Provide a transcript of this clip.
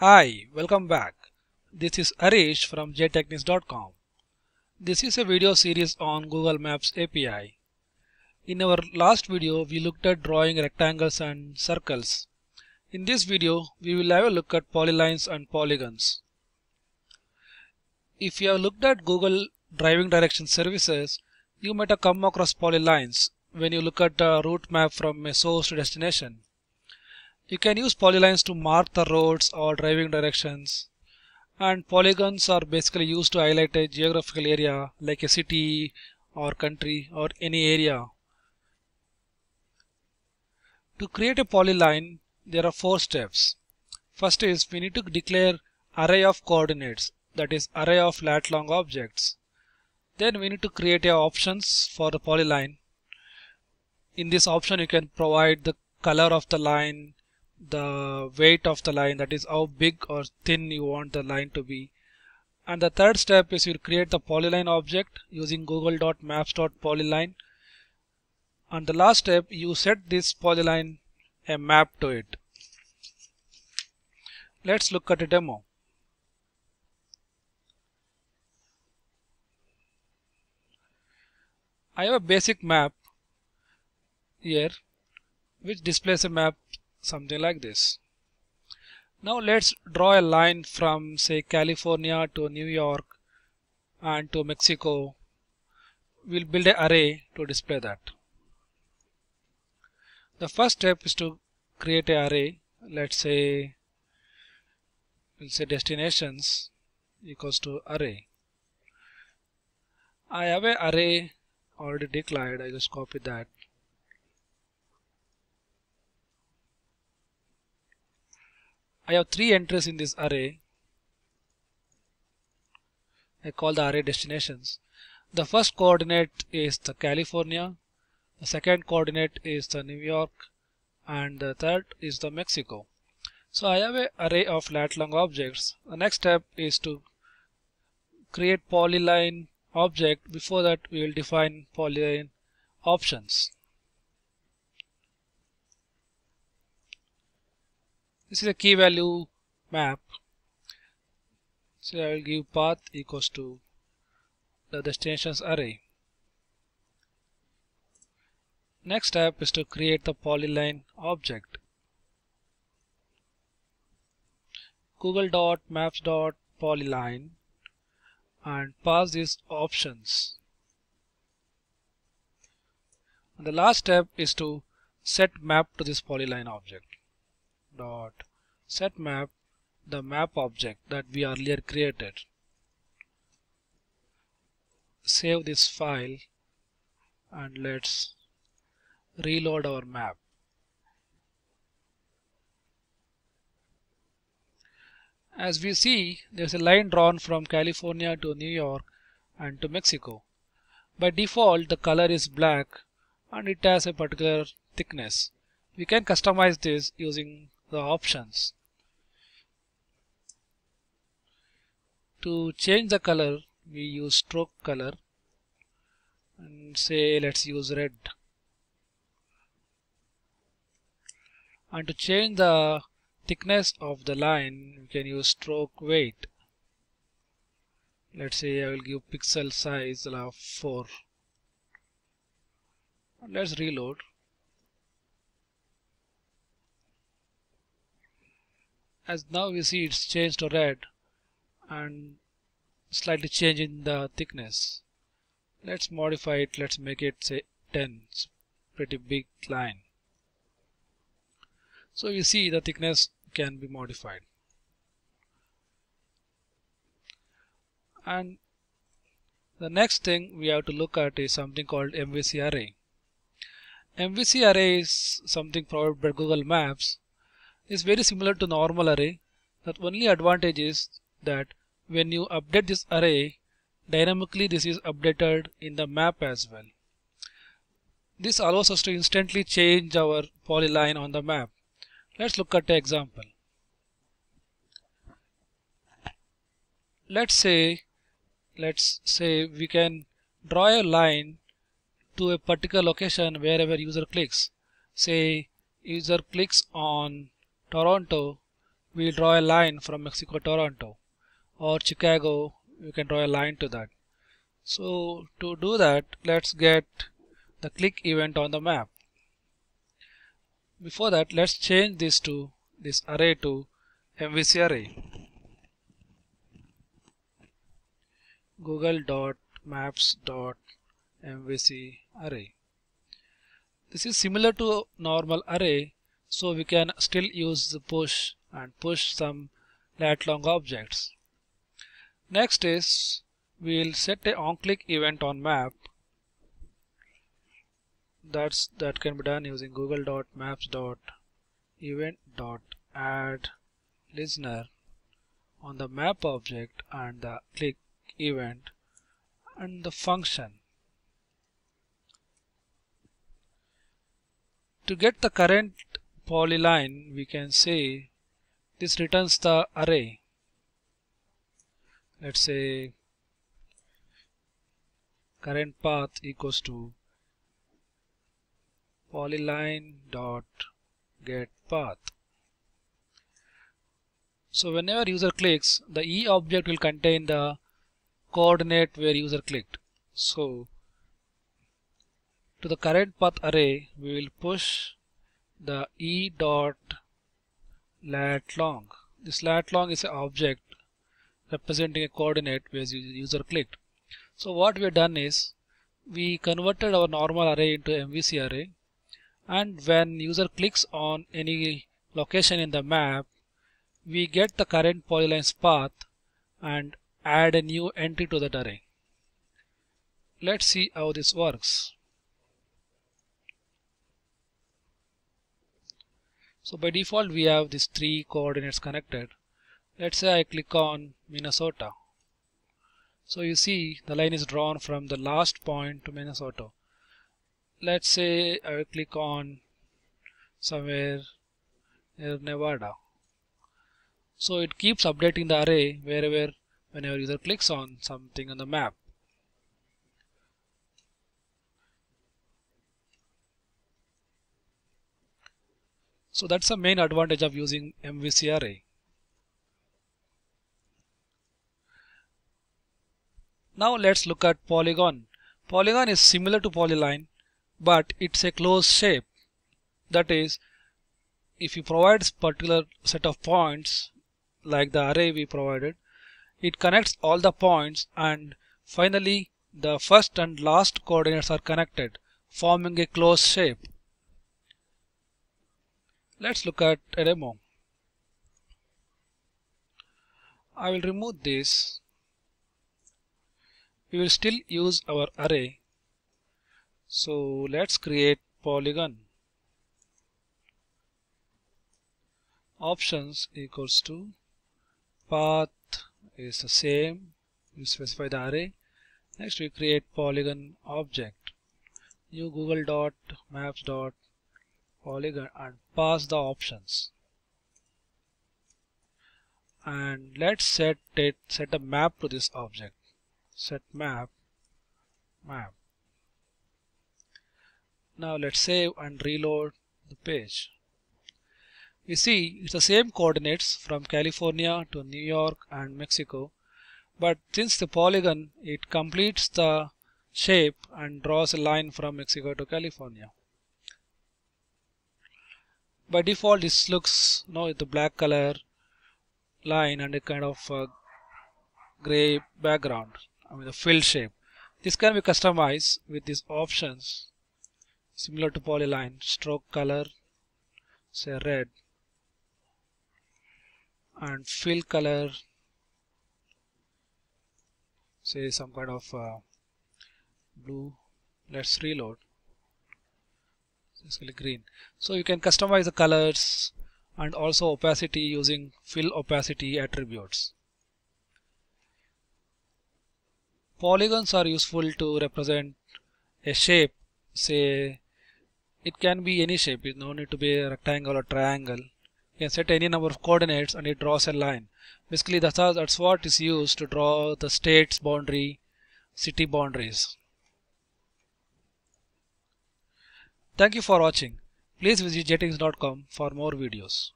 Hi, welcome back. This is Arish from jtechniques.com. This is a video series on Google Maps API. In our last video, we looked at drawing rectangles and circles. In this video, we will have a look at polylines and polygons. If you have looked at Google driving direction services, you might have come across polylines when you look at a route map from a source to destination. You can use polylines to mark the roads or driving directions. And polygons are basically used to highlight a geographical area like a city or country or any area. To create a polyline, there are four steps. First is we need to declare array of coordinates that is array of lat long objects. Then we need to create a options for the polyline. In this option you can provide the color of the line, the weight of the line that is how big or thin you want the line to be. And the third step is you create the polyline object using google.maps.polyline and the last step you set this polyline a map to it. Let's look at a demo. I have a basic map here which displays a map something like this. Now let's draw a line from say California to New York and to Mexico. We'll build an array to display that. The first step is to create an array. Let's say we'll say destinations equals to array. I have an array already declared. I just copy that I have three entries in this array. I call the array destinations. The first coordinate is the California, the second coordinate is the New York, and the third is the Mexico. So I have an array of lat long objects. The next step is to create polyline object. Before that we will define polyline options. This is a key value map. So I will give path equals to the destinations array. Next step is to create the polyline object. google dot maps dot google.maps.polyline and pass these options. And the last step is to set map to this polyline object dot set map the map object that we earlier created. Save this file and let's reload our map. As we see, there's a line drawn from California to New York and to Mexico. By default, the color is black and it has a particular thickness. We can customize this using the options. To change the color we use stroke color and say let's use red. And to change the thickness of the line we can use stroke weight. Let's say I will give pixel size of 4 let's reload as now we see it's changed to red and slightly changing the thickness. Let's modify it let's make it say 10 it's pretty big line. So you see the thickness can be modified. And the next thing we have to look at is something called MVC array. MVC array is something provided by Google Maps is very similar to normal array. The only advantage is that when you update this array, dynamically this is updated in the map as well. This allows us to instantly change our polyline on the map. Let's look at an example. Let's say let's say we can draw a line to a particular location wherever user clicks. Say user clicks on Toronto we'll draw a line from Mexico Toronto. Or Chicago you can draw a line to that. So to do that let's get the click event on the map. Before that let's change this to this array to MVC array. Google.maps.mvc array. This is similar to normal array so we can still use the push and push some lat long objects. Next is we'll set a on-click event on map that's that can be done using google.maps.event.add listener on the map object and the click event and the function to get the current polyline we can say this returns the array. Let's say current path equals to polyline dot get path. So whenever user clicks the e object will contain the coordinate where user clicked. So to the current path array we will push the e dot lat long. This lat long is an object representing a coordinate where the user clicked. So what we have done is we converted our normal array into MVC array and when user clicks on any location in the map we get the current polyline's path and add a new entry to that array. Let's see how this works. So by default we have these three coordinates connected. Let's say I click on Minnesota. So you see the line is drawn from the last point to Minnesota. Let's say I click on somewhere near Nevada. So it keeps updating the array wherever whenever user clicks on something on the map. So that's the main advantage of using MVC array. Now let's look at polygon. Polygon is similar to polyline but it's a closed shape. That is if you provide particular set of points like the array we provided it connects all the points and finally the first and last coordinates are connected forming a closed shape. Let's look at a demo. I will remove this. We will still use our array. So let's create polygon. Options equals to path is the same. You specify the array. Next we create polygon object. New google dot maps dot polygon and pass the options. And let's set it set a map to this object. Set map map. Now let's save and reload the page. You see it's the same coordinates from California to New York and Mexico but since the polygon it completes the shape and draws a line from Mexico to California by default this looks you know the black color line and a kind of uh, gray background I mean the fill shape. This can be customized with these options similar to polyline stroke color say red and fill color say some kind of uh, blue. Let's reload basically green. So you can customize the colors and also opacity using fill opacity attributes. Polygons are useful to represent a shape say it can be any shape. It no need to be a rectangle or triangle. You can set any number of coordinates and it draws a line. Basically that's, that's what is used to draw the state's boundary city boundaries Thank you for watching. Please visit jtechniques.com for more videos.